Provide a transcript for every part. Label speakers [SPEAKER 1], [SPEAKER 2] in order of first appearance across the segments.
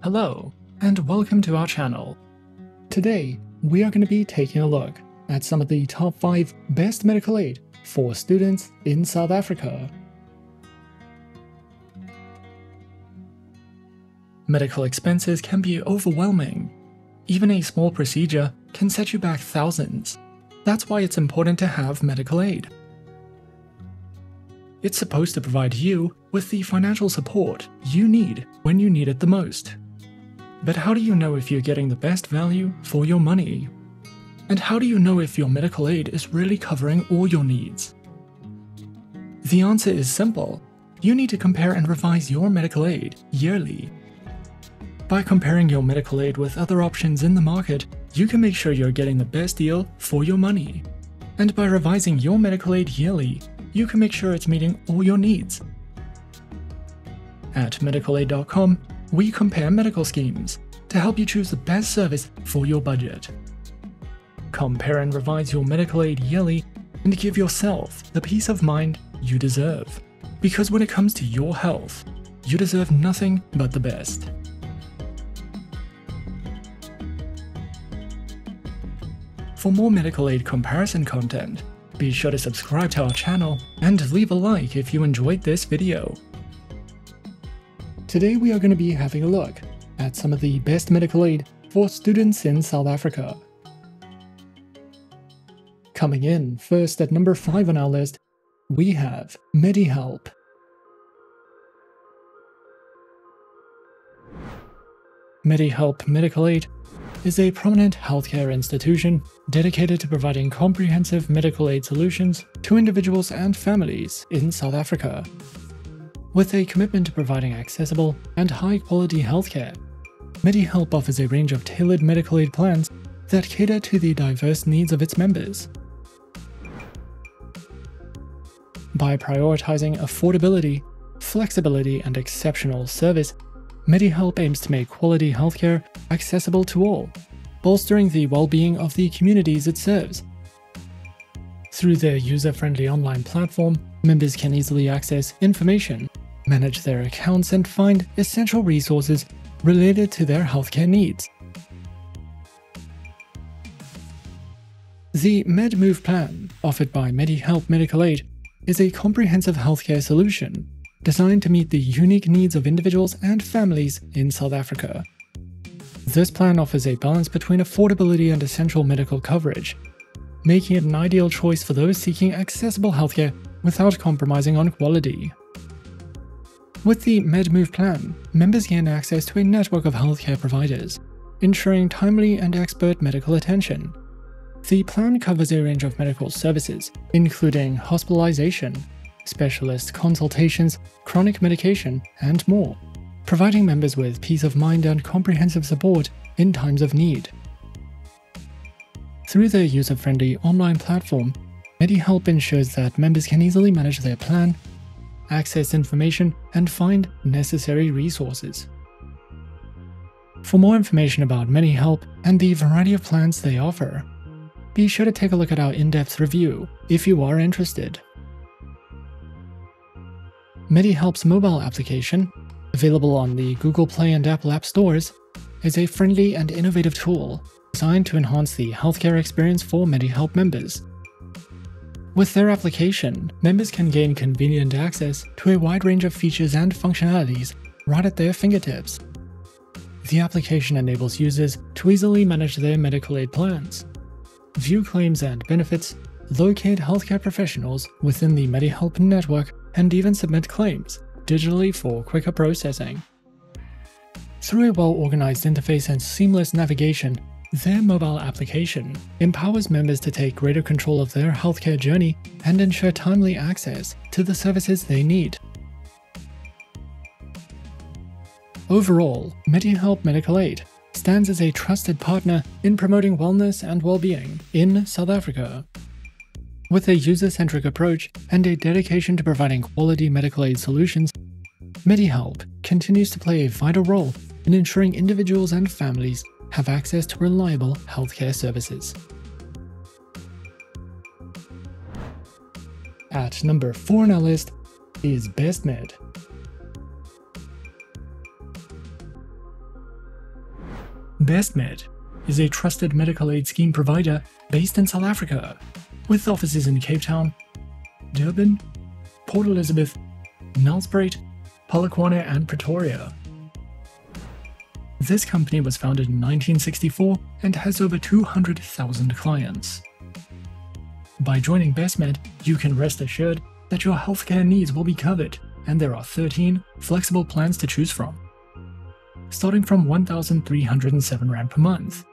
[SPEAKER 1] Hello, and welcome to our channel. Today, we are going to be taking a look at some of the top 5 best medical aid for students in South Africa. Medical expenses can be overwhelming. Even a small procedure can set you back thousands. That's why it's important to have medical aid. It's supposed to provide you with the financial support you need when you need it the most. But how do you know if you're getting the best value for your money? And how do you know if your medical aid is really covering all your needs? The answer is simple. You need to compare and revise your medical aid yearly. By comparing your medical aid with other options in the market, you can make sure you're getting the best deal for your money. And by revising your medical aid yearly, you can make sure it's meeting all your needs. At medicalaid.com, we compare medical schemes to help you choose the best service for your budget. Compare and revise your medical aid yearly and give yourself the peace of mind you deserve. Because when it comes to your health, you deserve nothing but the best. For more medical aid comparison content, be sure to subscribe to our channel and leave a like if you enjoyed this video. Today we are going to be having a look at some of the best medical aid for students in South Africa. Coming in first at number 5 on our list, we have MediHelp. MediHelp Medical Aid is a prominent healthcare institution dedicated to providing comprehensive medical aid solutions to individuals and families in South Africa. With a commitment to providing accessible and high quality healthcare, MediHelp offers a range of tailored medical aid plans that cater to the diverse needs of its members. By prioritizing affordability, flexibility, and exceptional service, MediHelp aims to make quality healthcare accessible to all, bolstering the well-being of the communities it serves. Through their user-friendly online platform, members can easily access information, manage their accounts, and find essential resources related to their healthcare needs. The MedMove plan, offered by MediHelp Medical Aid, is a comprehensive healthcare solution designed to meet the unique needs of individuals and families in South Africa. This plan offers a balance between affordability and essential medical coverage, making it an ideal choice for those seeking accessible healthcare without compromising on quality. With the MedMove plan, members gain access to a network of healthcare providers, ensuring timely and expert medical attention. The plan covers a range of medical services, including hospitalization, specialist consultations, chronic medication, and more, providing members with peace of mind and comprehensive support in times of need. Through their user-friendly online platform, MediHelp ensures that members can easily manage their plan, access information, and find necessary resources. For more information about MediHelp and the variety of plans they offer, be sure to take a look at our in-depth review if you are interested. MediHelp's mobile application, available on the Google Play and Apple App Stores, is a friendly and innovative tool designed to enhance the healthcare experience for MediHelp members. With their application, members can gain convenient access to a wide range of features and functionalities right at their fingertips. The application enables users to easily manage their medical aid plans, view claims and benefits, locate healthcare professionals within the MediHelp network, and even submit claims digitally for quicker processing. Through a well-organized interface and seamless navigation, their mobile application empowers members to take greater control of their healthcare journey and ensure timely access to the services they need. Overall, MediHelp Medical Aid stands as a trusted partner in promoting wellness and well-being in South Africa. With a user-centric approach and a dedication to providing quality medical aid solutions, MediHelp continues to play a vital role in ensuring individuals and families have access to reliable healthcare services. At number 4 on our list is BestMed. BestMed is a trusted medical aid scheme provider based in South Africa, with offices in Cape Town, Durban, Port Elizabeth, Nelspruit, Polokwane, and Pretoria. This company was founded in 1964 and has over 200,000 clients. By joining BestMed, you can rest assured that your healthcare needs will be covered, and there are 13 flexible plans to choose from. Starting from 1,307 Rand per month.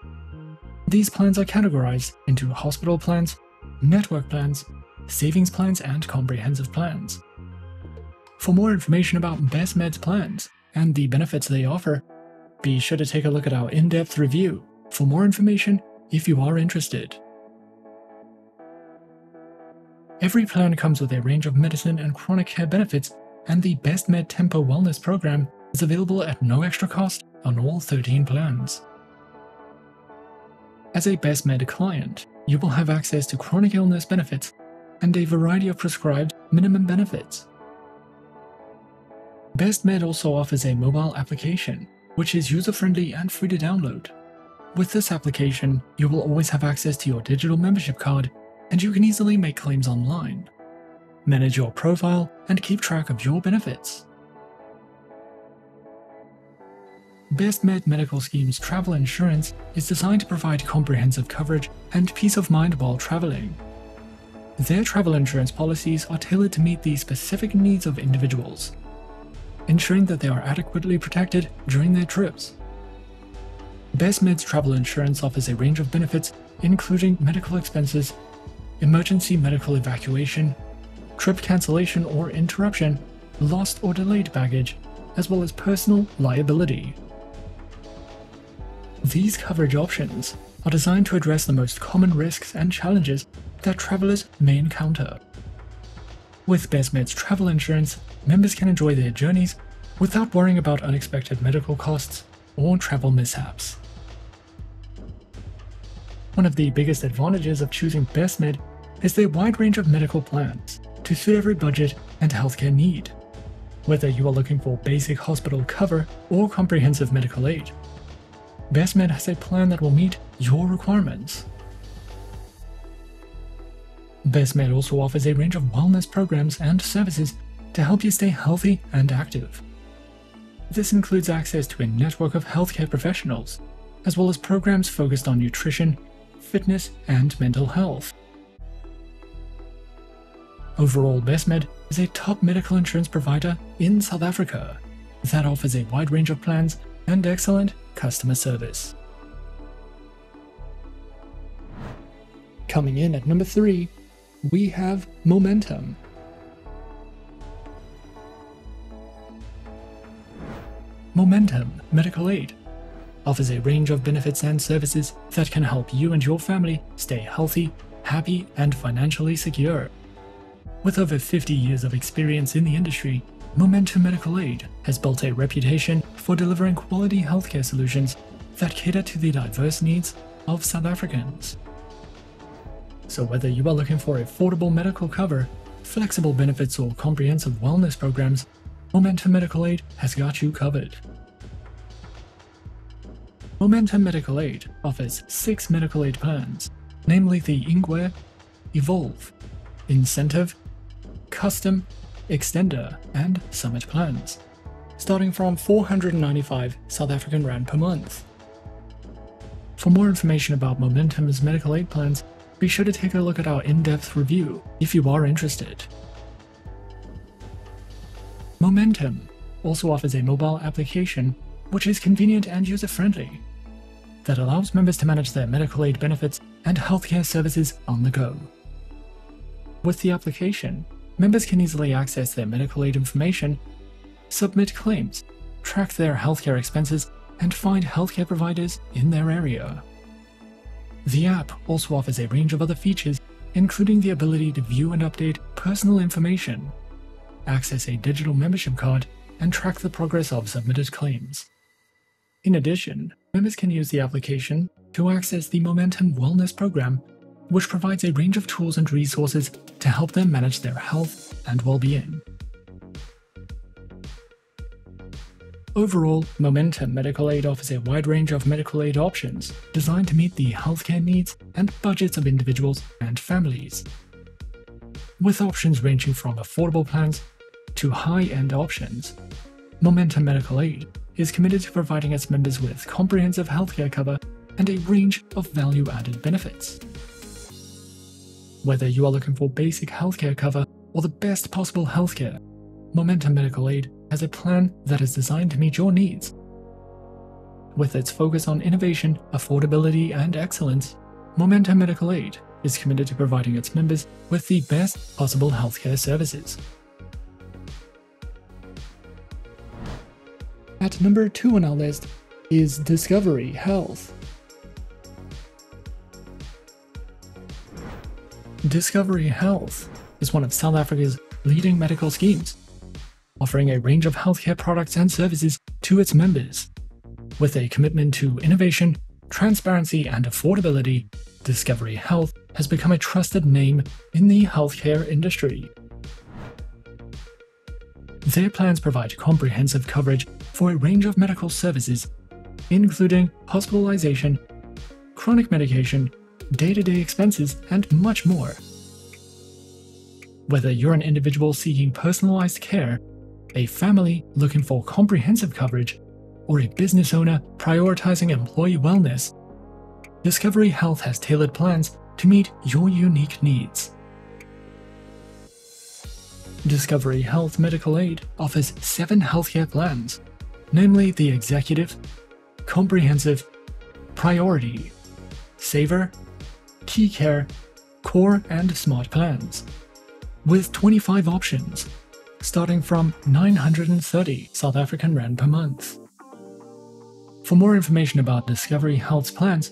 [SPEAKER 1] These plans are categorized into hospital plans, network plans, savings plans, and comprehensive plans. For more information about BestMed's plans and the benefits they offer, be sure to take a look at our in depth review for more information if you are interested. Every plan comes with a range of medicine and chronic care benefits, and the BestMed Tempo Wellness program is available at no extra cost on all 13 plans. As a BestMed client, you will have access to chronic illness benefits and a variety of prescribed minimum benefits. BestMed also offers a mobile application which is user-friendly and free to download. With this application, you will always have access to your digital membership card, and you can easily make claims online, manage your profile, and keep track of your benefits. BestMed Medical Scheme's travel insurance is designed to provide comprehensive coverage and peace of mind while traveling. Their travel insurance policies are tailored to meet the specific needs of individuals ensuring that they are adequately protected during their trips. BestMed's travel insurance offers a range of benefits, including medical expenses, emergency medical evacuation, trip cancellation or interruption, lost or delayed baggage, as well as personal liability. These coverage options are designed to address the most common risks and challenges that travelers may encounter. With BestMed's travel insurance, members can enjoy their journeys without worrying about unexpected medical costs or travel mishaps. One of the biggest advantages of choosing BestMed is their wide range of medical plans to suit every budget and healthcare need. Whether you are looking for basic hospital cover or comprehensive medical aid, BestMed has a plan that will meet your requirements. BestMed also offers a range of wellness programs and services to help you stay healthy and active. This includes access to a network of healthcare professionals, as well as programs focused on nutrition, fitness, and mental health. Overall, BestMed is a top medical insurance provider in South Africa that offers a wide range of plans and excellent customer service. Coming in at number 3 we have momentum. Momentum Medical Aid offers a range of benefits and services that can help you and your family stay healthy, happy, and financially secure. With over 50 years of experience in the industry, Momentum Medical Aid has built a reputation for delivering quality healthcare solutions that cater to the diverse needs of South Africans. So, whether you are looking for affordable medical cover, flexible benefits, or comprehensive wellness programs, Momentum Medical Aid has got you covered. Momentum Medical Aid offers six medical aid plans, namely the Ingwe, Evolve, Incentive, Custom, Extender, and Summit plans, starting from 495 South African Rand per month. For more information about Momentum's medical aid plans, be sure to take a look at our in-depth review if you are interested. Momentum also offers a mobile application which is convenient and user-friendly that allows members to manage their medical aid benefits and healthcare services on the go. With the application, members can easily access their medical aid information, submit claims, track their healthcare expenses, and find healthcare providers in their area. The app also offers a range of other features, including the ability to view and update personal information, access a digital membership card, and track the progress of submitted claims. In addition, members can use the application to access the Momentum Wellness Program, which provides a range of tools and resources to help them manage their health and well Overall, Momentum Medical Aid offers a wide range of medical aid options designed to meet the healthcare needs and budgets of individuals and families. With options ranging from affordable plans to high end options, Momentum Medical Aid is committed to providing its members with comprehensive healthcare cover and a range of value added benefits. Whether you are looking for basic healthcare cover or the best possible healthcare, Momentum Medical Aid has a plan that is designed to meet your needs. With its focus on innovation, affordability, and excellence, Momentum Medical Aid is committed to providing its members with the best possible healthcare services. At number 2 on our list is Discovery Health. Discovery Health is one of South Africa's leading medical schemes offering a range of healthcare products and services to its members. With a commitment to innovation, transparency, and affordability, Discovery Health has become a trusted name in the healthcare industry. Their plans provide comprehensive coverage for a range of medical services, including hospitalization, chronic medication, day to day expenses, and much more. Whether you're an individual seeking personalized care a family looking for comprehensive coverage, or a business owner prioritizing employee wellness, Discovery Health has tailored plans to meet your unique needs. Discovery Health Medical Aid offers seven healthcare plans, namely the Executive, Comprehensive, Priority, Saver, Key Care, Core, and Smart plans, with 25 options starting from 930 South African Rand per month. For more information about Discovery Health's plans,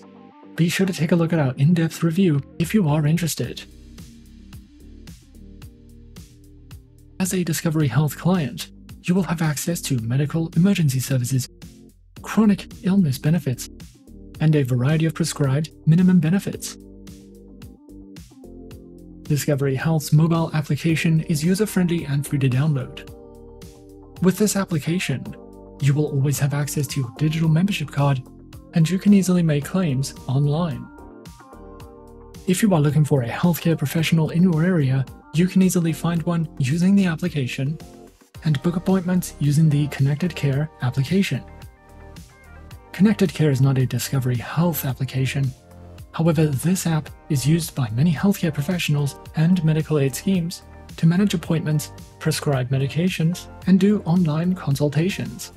[SPEAKER 1] be sure to take a look at our in depth review if you are interested. As a Discovery Health client, you will have access to medical emergency services, chronic illness benefits, and a variety of prescribed minimum benefits. Discovery Health's mobile application is user friendly and free to download. With this application, you will always have access to your digital membership card and you can easily make claims online. If you are looking for a healthcare professional in your area, you can easily find one using the application and book appointments using the Connected Care application. Connected Care is not a Discovery Health application, However, this app is used by many healthcare professionals and medical aid schemes to manage appointments, prescribe medications, and do online consultations.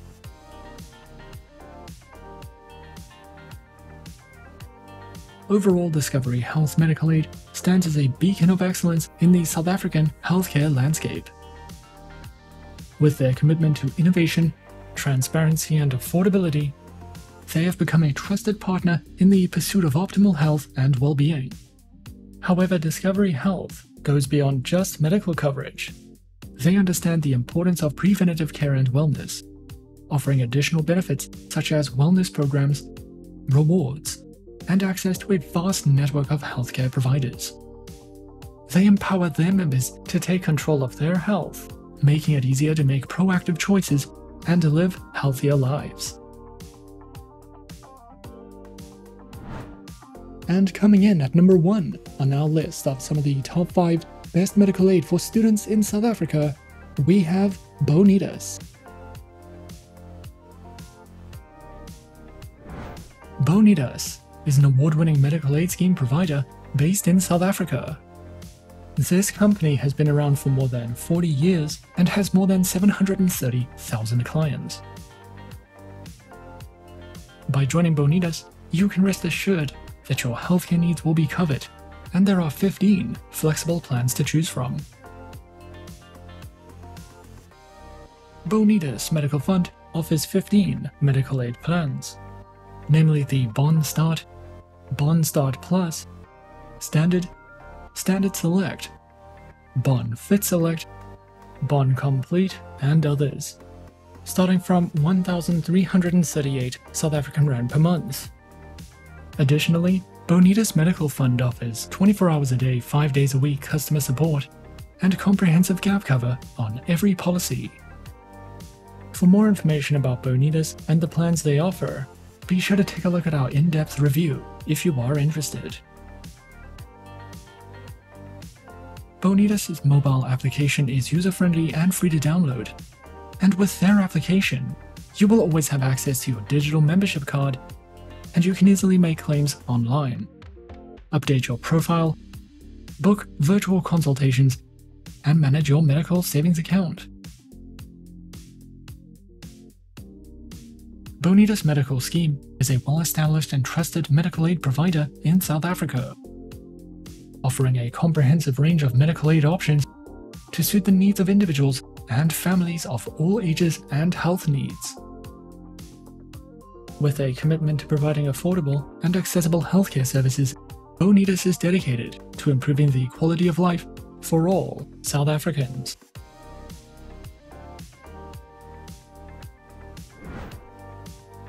[SPEAKER 1] Overall, Discovery Health Medical Aid stands as a beacon of excellence in the South African healthcare landscape. With their commitment to innovation, transparency, and affordability, they have become a trusted partner in the pursuit of optimal health and well being. However, Discovery Health goes beyond just medical coverage. They understand the importance of preventative care and wellness, offering additional benefits such as wellness programs, rewards, and access to a vast network of healthcare providers. They empower their members to take control of their health, making it easier to make proactive choices and to live healthier lives. And coming in at number one on our list of some of the top 5 best medical aid for students in South Africa, we have Bonitas. Bonitas is an award winning medical aid scheme provider based in South Africa. This company has been around for more than 40 years and has more than 730,000 clients. By joining Bonitas, you can rest assured that your healthcare needs will be covered, and there are 15 flexible plans to choose from. Bonitas Medical Fund offers 15 medical aid plans, namely the BonStart, Bond Start Plus, Standard, Standard Select, BonFit Select, BonComplete, and others, starting from 1,338 South African Rand per month. Additionally, Bonitas Medical Fund offers 24 hours a day, 5 days a week customer support and comprehensive gap cover on every policy. For more information about Bonitas and the plans they offer, be sure to take a look at our in-depth review if you are interested. Bonitas' mobile application is user-friendly and free to download. And with their application, you will always have access to your digital membership card, and you can easily make claims online, update your profile, book virtual consultations, and manage your medical savings account. Bonitas Medical Scheme is a well-established and trusted medical aid provider in South Africa, offering a comprehensive range of medical aid options to suit the needs of individuals and families of all ages and health needs. With a commitment to providing affordable and accessible healthcare services, Bonitas is dedicated to improving the quality of life for all South Africans.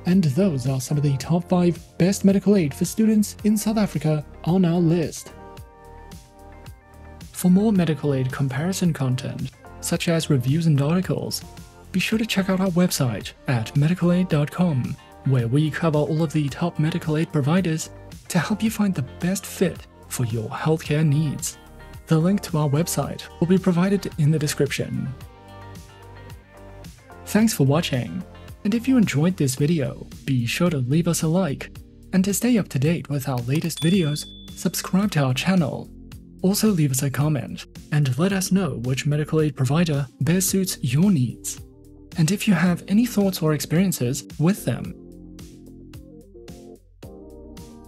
[SPEAKER 1] And those are some of the top 5 best medical aid for students in South Africa on our list. For more medical aid comparison content, such as reviews and articles, be sure to check out our website at medicalaid.com, where we cover all of the top medical aid providers to help you find the best fit for your healthcare needs. The link to our website will be provided in the description. Thanks for watching, and if you enjoyed this video, be sure to leave us a like, and to stay up to date with our latest videos, subscribe to our channel. Also leave us a comment, and let us know which medical aid provider best suits your needs, and if you have any thoughts or experiences with them.